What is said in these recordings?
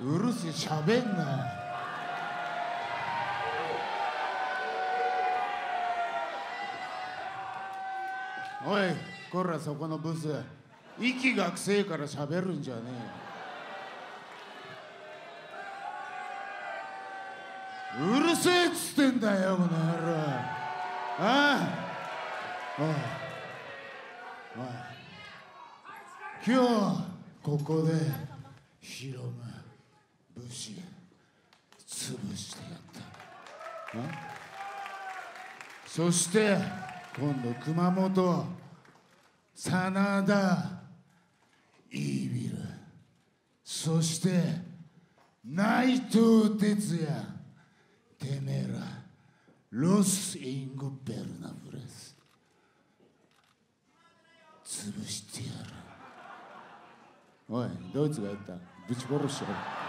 うるせえしゃべんなおいこらそこのブス。息がくせえからしゃべるんじゃねえうるせえっつってんだよこの野郎。ああ。おい。おい。今日ここでヒロム BUSHI 潰してやった。そして今度熊本 SANADA EVIL。そして内藤哲也てめえら。ロス・インゴベルナブレス。潰してやる。おいドイツがやった？ぶち殺してやる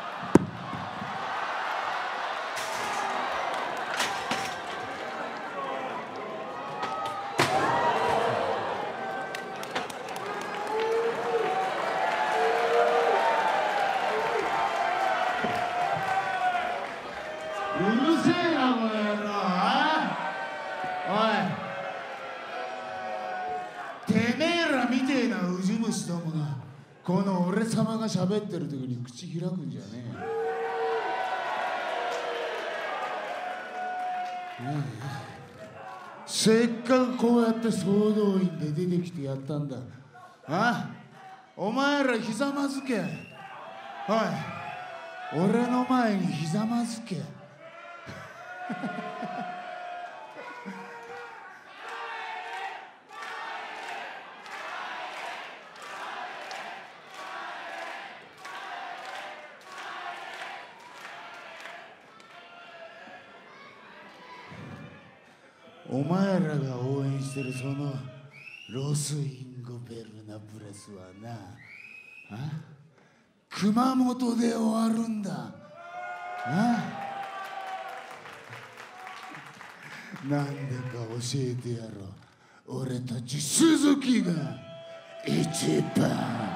うるせえなこの野郎おい。てめえらみてえなウジ虫どもが。この俺様が喋ってる時に口開くんじゃねえよ。ねせっかくこうやって総動員で出てきてやったんだ。あお前らひざまずけ。おい。俺の前にひざまずけ。お前らが応援してるそのロス・インゴベルナブレスはなあ熊本で終わるんだ。あなんでか教えてやろう。俺たち鈴木軍一番。